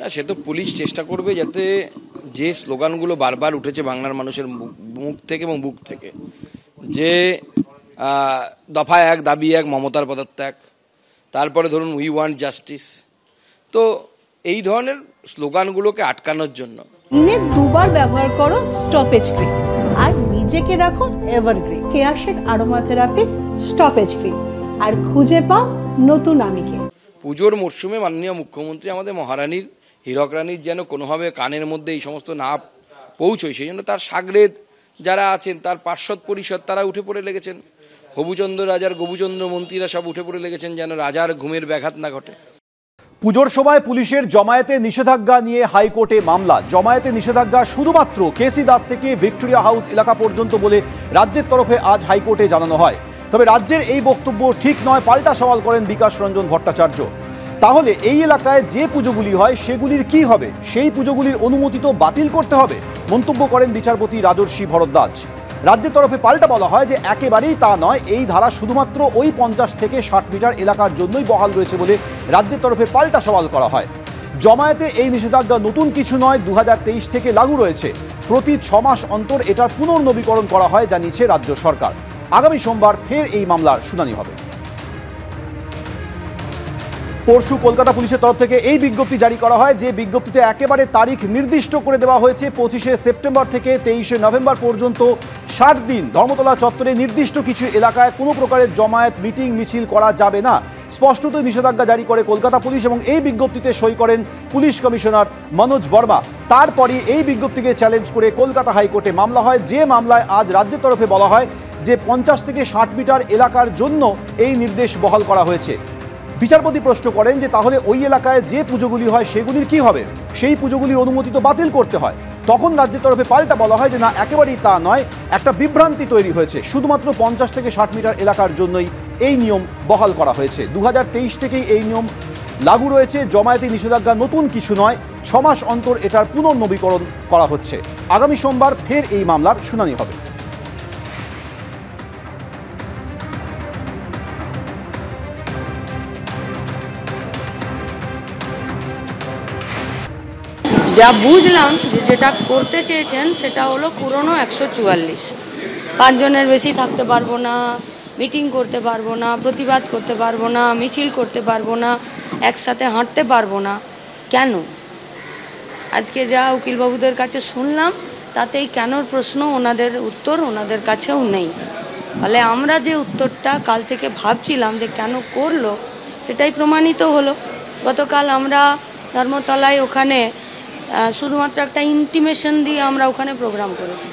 না সে তো পুলিশ চেষ্টা করবে যাতে যে স্লোগানগুলো বারবার উঠেছে বাংলার মানুষের মুখ- থেকে এবং বুক থেকে যে দফা এক দাবি এক মমতার পদত্যাগ তারপরে ধরুন উই ওয়ান্ট জাস্টিস তো এই ধরনের স্লোগানগুলোকে আটকানোর জন্য। দিনে দুবার ব্যবহার করো স্টপেজ ক্রিম আর নিজেকে রাখো এভারগ্রিন কেয়াশেক আরোমা থেরাপির স্টপেজ ক্রিম আর খুঁজে পাও নতুন আমিকে। পুজোর মরশুমে মাননীয় মুখ্যমন্ত্রী আমাদের মহারানীর হীরক রানীর যেন কোনোভাবে কানের মধ্যে এই সমস্ত না পৌঁছয়, সেই জন্য তার সাগরেদ যারা আছেন, তার পার্শ্বদ পরিষদ, তারা উঠে পড়ে লেগেছেন। হবুচন্দ্র রাজার, গবুচন্দ্র মন্ত্রীরা সব উঠে পড়ে লেগেছেন যেন রাজার ঘুমের ব্যাঘাত না ঘটে। পুজোর সময় পুলিশের জমায়েতে নিষেধাজ্ঞা নিয়ে হাইকোর্টে মামলা। জমায়েতে নিষেধাজ্ঞা শুধুমাত্র কেসি দাস থেকে ভিক্টোরিয়া হাউস এলাকা পর্যন্ত বলে রাজ্যের তরফে আজ হাইকোর্টে জানানো হয়। তবে রাজ্যের এই বক্তব্য ঠিক নয়, পাল্টা সওয়াল করেন বিকাশ রঞ্জন ভট্টাচার্য। তাহলে এই এলাকায় যে পুজোগুলি হয়, সেগুলির কি হবে? সেই পুজোগুলির অনুমতি তো বাতিল করতে হবে। মন্তব্য করেন বিচারপতি রাজর্ষি ভরদ্বাজ। রাজ্যের তরফে পাল্টা বলা হয় যে, একেবারেই তা নয়। এই ধারা শুধুমাত্র ওই পঞ্চাশ থেকে ষাট মিটার এলাকার জন্যই বহাল রয়েছে বলে রাজ্যের তরফে পাল্টা সওয়াল করা হয়। জমায়েতে এই নিষেধাজ্ঞা নতুন কিছু নয় দু থেকে লাগু রয়েছে। প্রতি ছ মাস অন্তর এটার পুনর্নবীকরণ করা হয়, জানিয়েছে রাজ্য সরকার। আগামী সোমবার ফের এই মামলার শুনানি হবে। পরশু কলকাতা পুলিশের তরফ থেকে এই বিজ্ঞপ্তি জারি করা হয়, যে বিজ্ঞপ্তিতে একেবারে তারিখ নির্দিষ্ট করে দেওয়া হয়েছে, পঁচিশে সেপ্টেম্বর থেকে তেইশে নভেম্বর পর্যন্ত ষাট দিন। ধর্মতলা চত্বরে নির্দিষ্ট কিছু এলাকায় কোনো প্রকারের জমায়েত, মিটিং, মিছিল করা যাবে না। স্পষ্টত নিষেধাজ্ঞা জারি করে কলকাতা পুলিশ এবং এই বিজ্ঞপ্তিতে সই করেন পুলিশ কমিশনার মনোজ বর্মা। তারপরই এই বিজ্ঞপ্তিকে চ্যালেঞ্জ করে কলকাতা হাইকোর্টে মামলা হয়। যে মামলায় আজ রাজ্যের তরফে বলা হয় যে পঞ্চাশ থেকে ষাট মিটার এলাকার জন্য এই নির্দেশ বহাল করা হয়েছে। বিচারপতি প্রশ্ন করেন যে তাহলে ওই এলাকায় যে পুজোগুলি হয় সেগুলির কি হবে? সেই পুজোগুলির অনুমতি তো বাতিল করতে হয়। তখন রাজ্যের তরফে পাল্টা বলা হয় যে না, একেবারেই তা নয়। একটা বিভ্রান্তি তৈরি হয়েছে। শুধুমাত্র পঞ্চাশ থেকে ষাট মিটার এলাকার জন্যই এই নিয়ম বহাল করা হয়েছে। দু হাজার তেইশ থেকেই এই নিয়ম লাগু রয়েছে। জমায়েতি নিষেধাজ্ঞা নতুন কিছু নয়। ছ মাস অন্তর এটার পুনর্নবীকরণ করা হচ্ছে। আগামী সোমবার ফের এই মামলার শুনানি হবে। যা বুঝলাম যে যেটা করতে চেয়েছেন সেটা হলো পুরনো একশো চুয়াল্লিশ। পাঁচজনের বেশি থাকতে পারব না, মিটিং করতে পারব না, প্রতিবাদ করতে পারব না, মিছিল করতে পারব না, একসাথে হাঁটতে পারব না। কেন? আজকে যা উকিলবাবুদের কাছে শুনলাম, তাতেই কেনর প্রশ্ন, ওনাদের উত্তর ওনাদের কাছেও নেই। ফলে আমরা যে উত্তরটা কাল থেকে ভাবছিলাম যে কেন করল, সেটাই প্রমাণিত হলো। গতকাল আমরা ধর্মতলায় ওখানে শুধুমাত্র একটা ইন্টিমেশন দিয়ে আমরা ওখানে প্রোগ্রাম করেছি।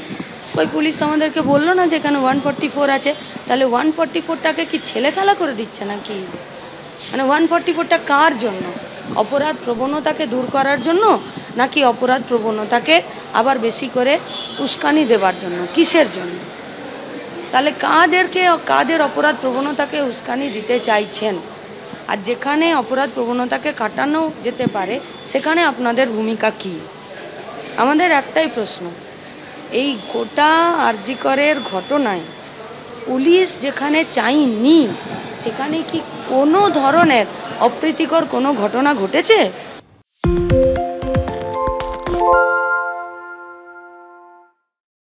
ওই পুলিশ তো আমাদেরকে বলল না যে এখানে ওয়ান ফর্টি ফোর আছে। তাহলে ওয়ান ফর্টি ফোরটাকে কি ছেলে খেলা করে দিচ্ছে নাকি? মানে ওয়ান ফর্টি ফোরটা কার জন্য? অপরাধ প্রবণতাকে দূর করার জন্য নাকি অপরাধ প্রবণতাকে আবার বেশি করে উস্কানি দেবার জন্য? কিসের জন্য? তাহলে কাদেরকে, কাদের অপরাধ প্রবণতাকে উস্কানি দিতে চাইছেন? আর যেখানে অপরাধ প্রবণতাকে কাটানো যেতে পারে, সেখানে আপনাদের ভূমিকা কি? আমাদের একটাই প্রশ্ন। এই গোটা আর্জিকরের ঘটনায় পুলিশ যেখানে চাইনি, সেখানে কি কোনো ধরনের অপ্রীতিকর কোনো ঘটনা ঘটেছে?